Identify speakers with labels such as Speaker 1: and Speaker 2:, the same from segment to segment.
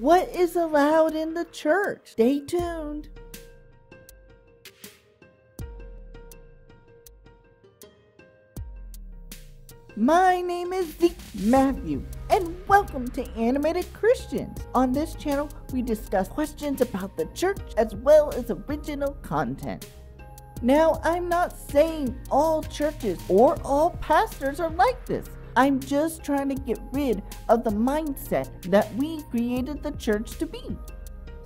Speaker 1: What is allowed in the church? Stay tuned. My name is Zeke Matthew, and welcome to Animated Christians. On this channel, we discuss questions about the church as well as original content. Now, I'm not saying all churches or all pastors are like this. I'm just trying to get rid of the mindset that we created the church to be.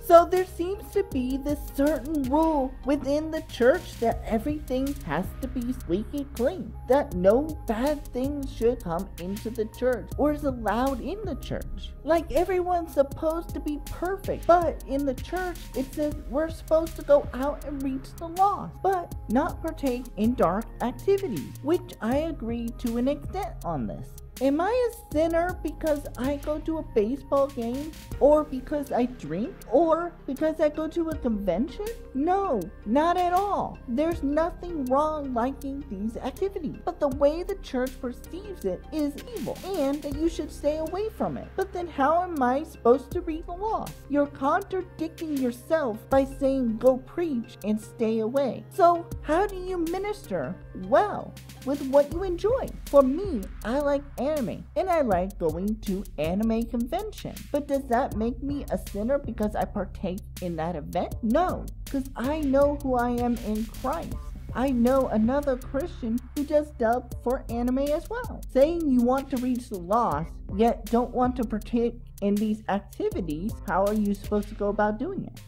Speaker 1: So there seems to be this certain rule within the church that everything has to be squeaky clean, that no bad things should come into the church or is allowed in the church. Like everyone's supposed to be perfect, but in the church it says we're supposed to go out and reach the lost, but not partake in dark activities, which I agree to an extent on this. Am I a sinner because I go to a baseball game? Or because I drink? Or because I go to a convention? No, not at all. There's nothing wrong liking these activities. But the way the church perceives it is evil and that you should stay away from it. But then how am I supposed to read the law? You're contradicting yourself by saying go preach and stay away. So how do you minister? Well, with what you enjoy. For me, I like anime and I like going to anime convention. But does that make me a sinner because I partake in that event? No, because I know who I am in Christ. I know another Christian who just dubbed for anime as well. Saying you want to reach the lost, yet don't want to partake in these activities, how are you supposed to go about doing it?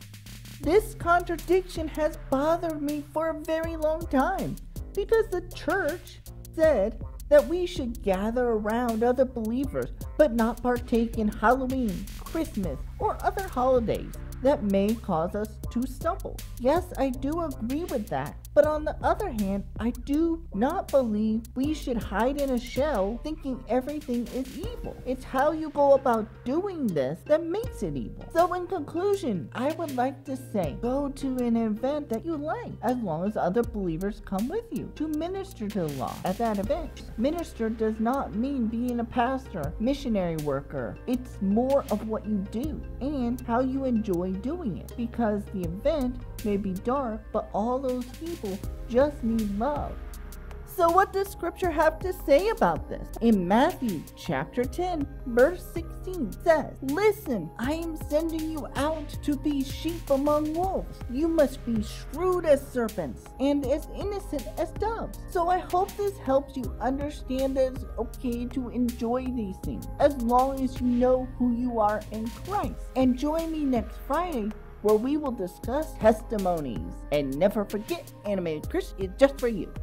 Speaker 1: This contradiction has bothered me for a very long time because the church said that we should gather around other believers but not partake in Halloween, Christmas, or other holidays that may cause us to stumble. Yes, I do agree with that. But on the other hand, I do not believe we should hide in a shell thinking everything is evil. It's how you go about doing this that makes it evil. So, in conclusion, I would like to say go to an event that you like as long as other believers come with you to minister to the law at that event. Minister does not mean being a pastor, missionary worker. It's more of what you do and how you enjoy doing it because the event may be dark, but all those people just need love. So, what does scripture have to say about this? In Matthew chapter 10, verse 16 says, Listen, I am sending you out to be sheep among wolves. You must be shrewd as serpents and as innocent as doves. So, I hope this helps you understand that it's okay to enjoy these things as long as you know who you are in Christ. And join me next Friday where we will discuss testimonies. And never forget, Animated Christians just for you.